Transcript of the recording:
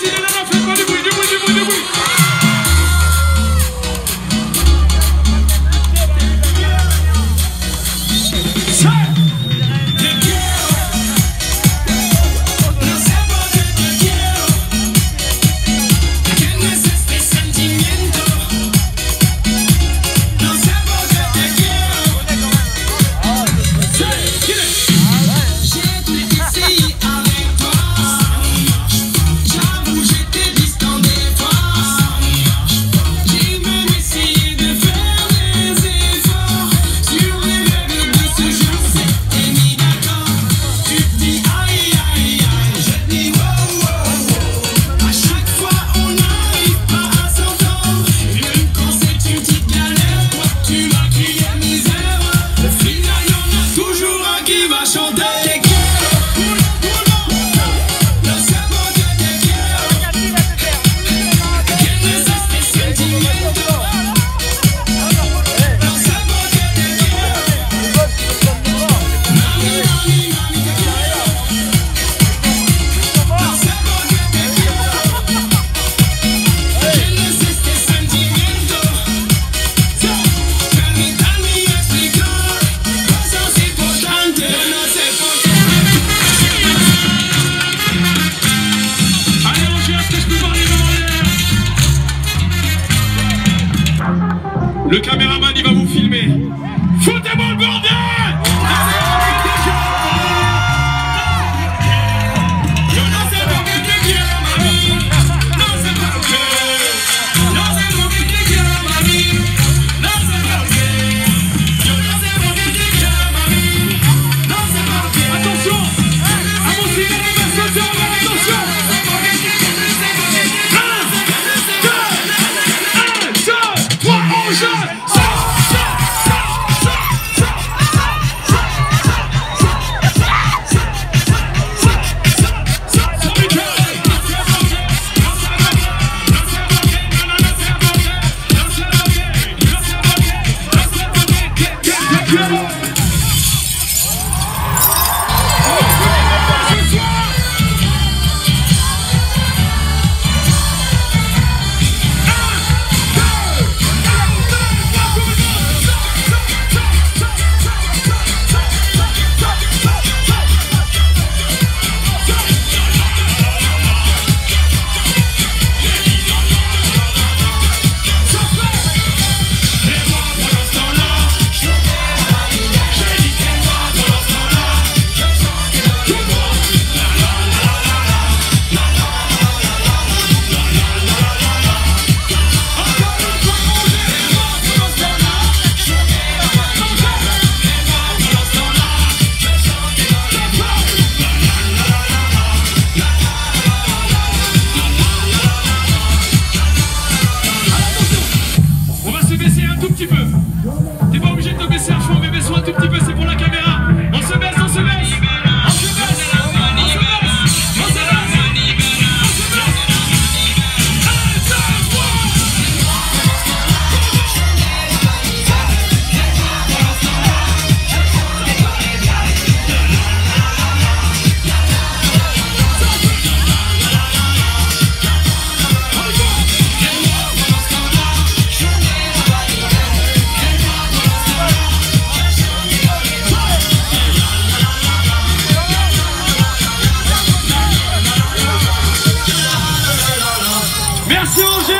President Le caméraman, Fusion!